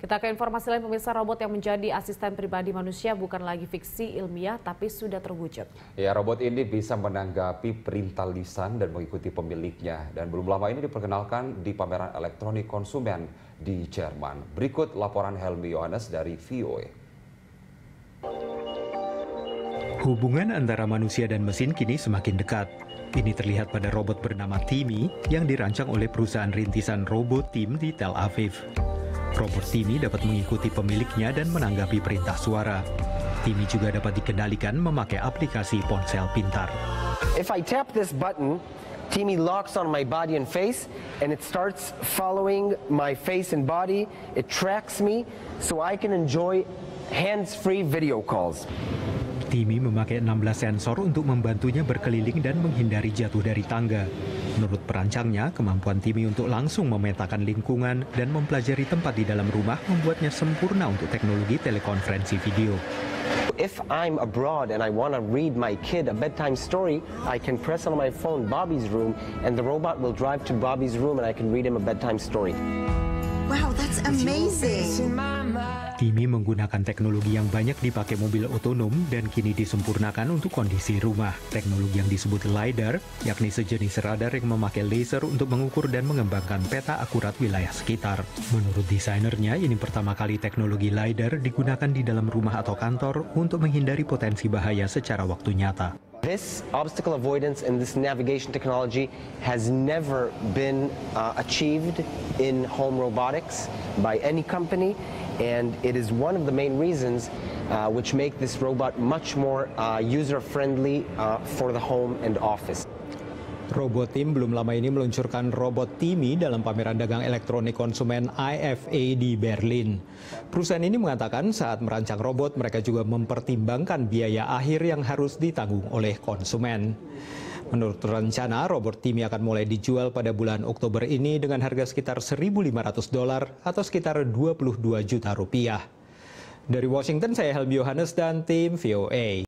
Kita ke informasi lain pemirsa robot yang menjadi asisten pribadi manusia bukan lagi fiksi ilmiah tapi sudah terwujud. Ya, robot ini bisa menanggapi perintah lisan dan mengikuti pemiliknya dan belum lama ini diperkenalkan di pameran elektronik konsumen di Jerman. Berikut laporan Helmi Yohanes dari VOA. Hubungan antara manusia dan mesin kini semakin dekat. Ini terlihat pada robot bernama Timmy yang dirancang oleh perusahaan rintisan robot Tim di Tel Aviv. Robot Timmy dapat mengikuti pemiliknya dan menanggapi perintah suara. Timmy juga dapat dikendalikan memakai aplikasi ponsel pintar. If I tap this button, Timmy locks on my body and face, and it starts following my face and body. It tracks me, so I can enjoy hands-free video calls. Timmy memakai 16 sensor untuk membantunya berkeliling dan menghindari jatuh dari tangga. Menurut perancangnya, kemampuan Timmy untuk langsung memetakan lingkungan dan mempelajari tempat di dalam rumah membuatnya sempurna untuk teknologi telekonferensi video. If I'm abroad and I want to read my kid a bedtime story, I can press on my phone Bobby's room, and the robot will drive to Bobby's room and I can read him a bedtime story. That's amazing. Menggunakan teknologi yang banyak dipakai mobil otonom dan kini disempurnakan untuk kondisi rumah. Teknologi yang disebut LiDAR, yakni sejenis radar yang memakai laser untuk mengukur dan mengembangkan peta akurat wilayah sekitar. Menurut desainernya, ini pertama kali teknologi LiDAR digunakan di dalam rumah atau kantor untuk menghindari potensi bahaya secara waktu nyata. This obstacle avoidance and this navigation technology has never been uh, achieved in home robotics by any company, and it is one of the main reasons uh, which make this robot much more uh, user-friendly uh, for the home and office. Robot Tim belum lama ini meluncurkan robot Timmy dalam pameran dagang elektronik konsumen IFA di Berlin. Perusahaan ini mengatakan saat merancang robot mereka juga mempertimbangkan biaya akhir yang harus ditanggung oleh konsumen. Menurut rencana, robot Timmy akan mulai dijual pada bulan Oktober ini dengan harga sekitar 1.500 dolar atau sekitar 22 juta rupiah. Dari Washington, saya Helmi Yohanes dan tim VOA.